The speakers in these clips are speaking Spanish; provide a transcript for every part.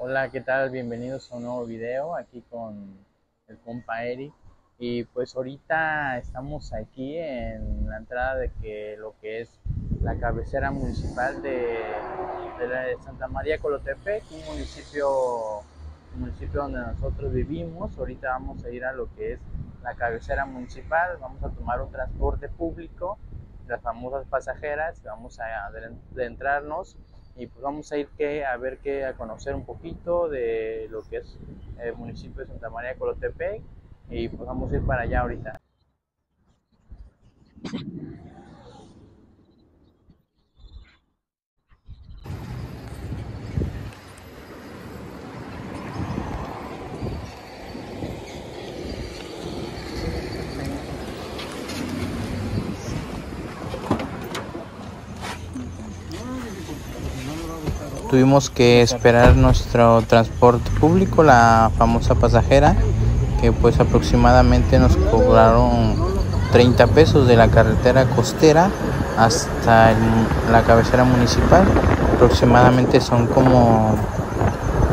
Hola, ¿qué tal? Bienvenidos a un nuevo video aquí con el compa Eric. Y pues ahorita estamos aquí en la entrada de que lo que es la cabecera municipal de, la Santa María Colotepec, un municipio, un municipio donde nosotros vivimos. Ahorita vamos a ir a lo que es la cabecera municipal, vamos a tomar un transporte público, las famosas pasajeras, vamos a adentrarnos y pues vamos a ir que, a ver que a conocer un poquito de lo que es el municipio de Santa María de Colotepec y pues vamos a ir para allá ahorita. Tuvimos que esperar nuestro transporte público, la famosa pasajera, que pues aproximadamente nos cobraron 30 pesos de la carretera costera hasta la cabecera municipal. Aproximadamente son como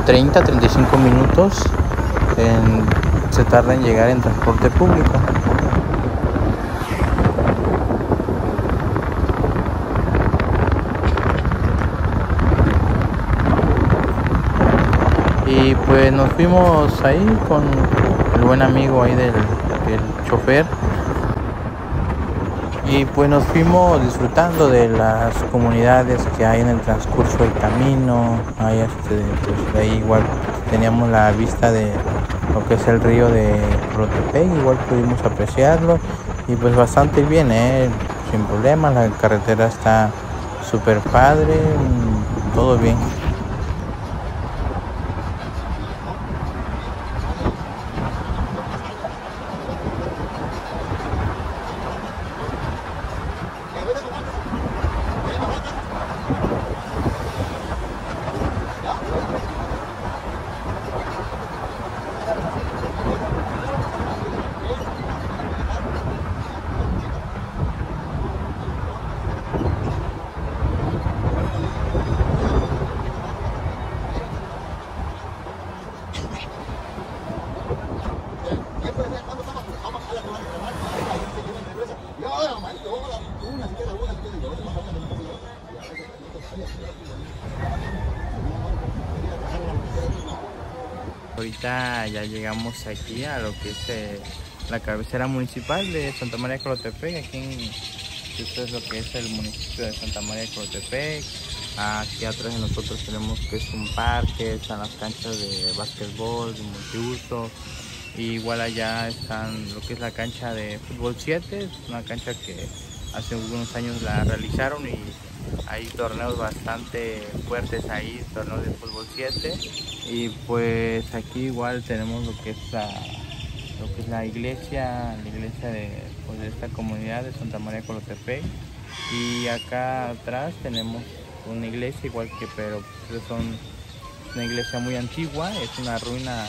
30, 35 minutos se tarda en llegar en transporte público. y pues nos fuimos ahí con el buen amigo ahí del, chofer. Y pues nos fuimos disfrutando de las comunidades que hay en el transcurso del camino. Ahí este, pues ahí igual teníamos la vista de lo que es el río de Rotepec igual pudimos apreciarlo. Y pues bastante bien ¿eh? sin problemas la carretera está súper padre todo bien Ahorita ya llegamos aquí a lo que es eh, la cabecera municipal de Santa María Colotepec, aquí esto es lo que es el municipio de Santa María Colotepec. Aquí atrás de nosotros tenemos que es un parque, están las canchas de básquetbol, de multiuso. Igual allá están lo que es la cancha de fútbol 7, una cancha que hace unos años la realizaron y hay torneos bastante fuertes ahí, torneos de fútbol 7 y pues aquí igual tenemos lo que es la, lo que es la iglesia, la iglesia de, pues, de esta comunidad de Santa María Colotepec. Y acá atrás tenemos una iglesia igual que pero pues, son una iglesia muy antigua, es una ruina